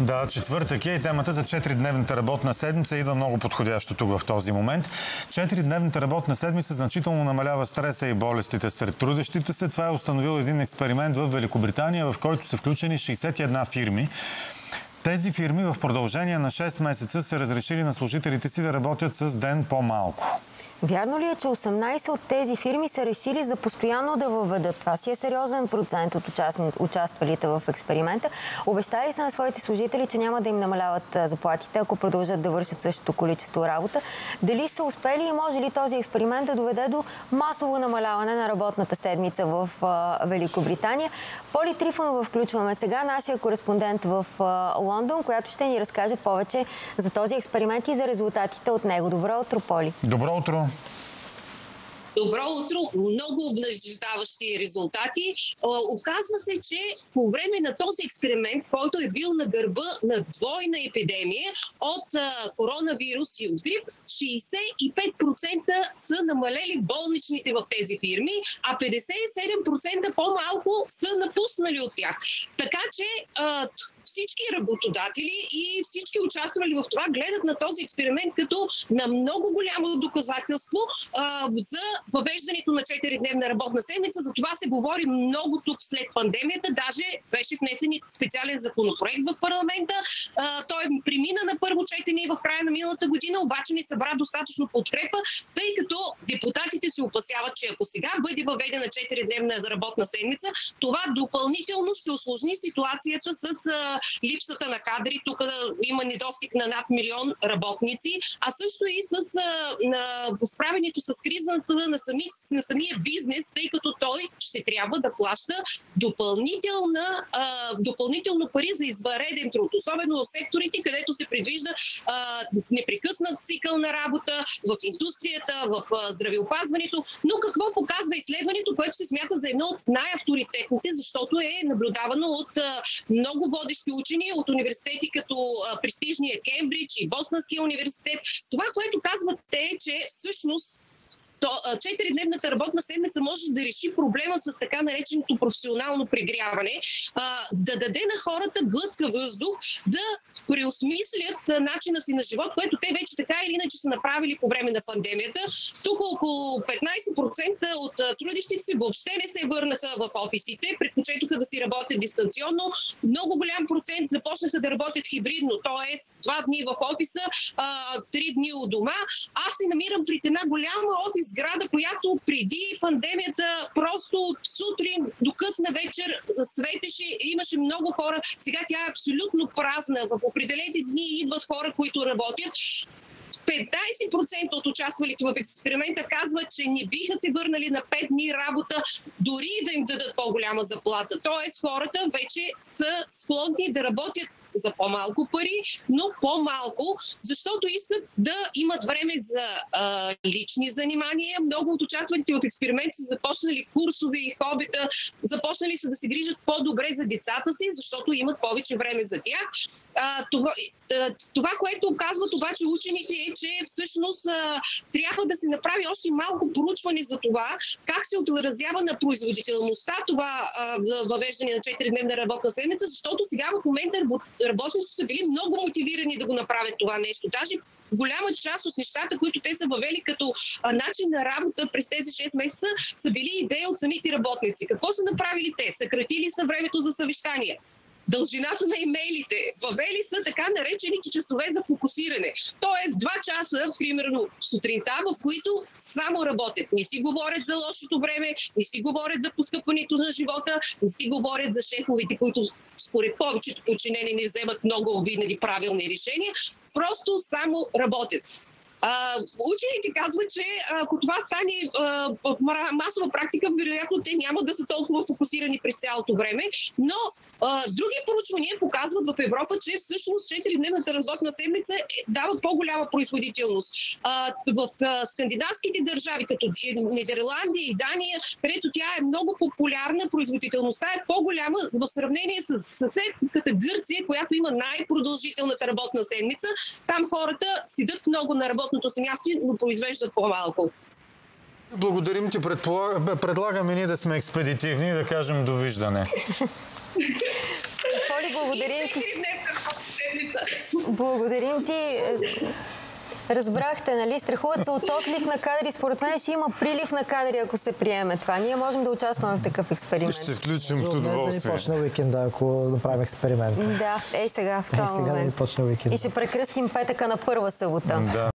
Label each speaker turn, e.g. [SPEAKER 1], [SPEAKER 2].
[SPEAKER 1] Да, четвъртък е и темата за 4-дневната работна седмица идва много подходящо тук в този момент. 4-дневната работна седмица значително намалява стреса и болестите сред трудещите се. Това е установил един експеримент в Великобритания, в който са включени 61 фирми. Тези фирми в продължение на 6 месеца са разрешили на служителите си да работят с ден по-малко.
[SPEAKER 2] Вярно ли е, че 18 от тези фирми са решили за постоянно да въведат? Това си е сериозен процент от участвалите в експеримента. Обещали са на своите служители, че няма да им намаляват заплатите, ако продължат да вършат същото количество работа. Дали са успели и може ли този експеримент да доведе до масово намаляване на работната седмица в Великобритания? Поли Трифонова включваме сега, нашия кореспондент в Лондон, която ще ни разкаже повече за този експеримент и за резултатите от него. Добро утро, Поли!
[SPEAKER 1] Добро утро! mind.
[SPEAKER 3] Добро утро! Много обнадеждаващи резултати. Оказва се, че по време на този експеримент, който е бил на гърба на двойна епидемия от коронавирус и от грип, 65% са намалели болничните в тези фирми, а 57% по-малко са напуснали от тях. Така че всички работодатели и всички участвали в това гледат на този експеримент като на много голямо доказателство за въвеждането на 4-дневна работна седмица. За това се говори много тук след пандемията. Даже беше внесен и специален законопроект в парламента. А, той премина на първо четене в края на миналата година, обаче не събра достатъчно подкрепа, тъй като депутатите се опасяват, че ако сега бъде въведена 4-дневна работна седмица, това допълнително ще осложни ситуацията с а, липсата на кадри. Тук има недостиг на над милион работници, а също и с а, справенето с кризата на, сами, на самия бизнес, тъй като той ще трябва да плаща допълнителна, а, допълнително пари за извареден труд, особено в секторите, където се предвижда а, непрекъснат цикъл на работа, в индустрията, в а, здравеопазването. Но какво показва изследването, което се смята за едно от най-авторитетните, защото е наблюдавано от а, много водещи учени от университети като а, престижния Кембридж и Боснанския университет. Това, което казват те е, че всъщност то 4-дневната работна седмица може да реши проблема с така нареченото професионално прегряване, да даде на хората глътка въздух, да преосмислят начина си на живот, което те вече така или иначе са направили по време на пандемията. Тук около 15% от трудещите си въобще не се върнаха в офисите, предпочетоха да си работят дистанционно. Много голям процент започнаха да работят хибридно, т.е. два дни в офиса, три дни у дома. Аз се намирам при една голяма офис сграда, която преди пандемията просто от сутрин до късна вечер светеше, имаше много хора. Сега тя е абсолютно празна. В определени дни идват хора, които работят. 15% от участвалите в експеримента казват, че не биха се върнали на 5 дни работа, дори да им дадат по-голяма заплата. Тоест хората вече са склонни да работят за по-малко пари, но по-малко, защото искат да имат време за а, лични занимания. Много от участвалите в експерименти са започнали курсове и хобита, започнали са да се грижат по-добре за децата си, защото имат повече време за тях. Това, това, което казват обаче учените е, че всъщност трябва да се направи още малко проучване за това как се отразява на производителността това въвеждане на 4-дневна работна седмица, защото сега в момента работниците са били много мотивирани да го направят това нещо. Даже голяма част от нещата, които те са въвели като начин на работа през тези 6 месеца, са били идеи от самите работници. Какво са направили те? Съкратили са времето за съвещания дължината на имейлите. Въвели са така наречените часове за фокусиране. Тоест два часа, примерно сутринта, в които само работят. Не си говорят за лошото време, не си говорят за поскъпването на живота, не си говорят за шефовете, които според повечето подчинени не вземат много винаги правилни решения. Просто само работят. Учените казват, че ако това стане а, масова практика, вероятно те няма да са толкова фокусирани през цялото време. Но а, други проучвания показват в Европа, че всъщност 4-дневната работна седмица е, дава по-голяма производителност. А, в а, скандинавските държави, като Нидерландия и Дания, където тя е много популярна, производителността е по-голяма в сравнение с съседката Гърция, която има най-продължителната работна седмица. Там хората седят много на работна работното си място, но произвеждат по-малко.
[SPEAKER 1] Благодарим ти. Предполаг... Предлагаме ние да сме експедитивни и да кажем довиждане.
[SPEAKER 2] Жоли, благодарим ти.
[SPEAKER 3] 4-дневна работна седмица.
[SPEAKER 2] Благодарим ти. Разбрахте, нали? Страхуват се от отлив на кадри. Според мен ще има прилив на кадри, ако се приеме това. Ние можем да участваме в такъв експеримент.
[SPEAKER 1] Ще включим с
[SPEAKER 4] Днес да ни
[SPEAKER 1] удоволствие.
[SPEAKER 4] почне уикенда, ако направим експеримент.
[SPEAKER 2] Да, ей сега, в
[SPEAKER 4] Ей,
[SPEAKER 2] този
[SPEAKER 4] сега да ни
[SPEAKER 2] момент.
[SPEAKER 4] почне уикенда.
[SPEAKER 2] И ще прекръстим петъка на първа събота.
[SPEAKER 1] Да.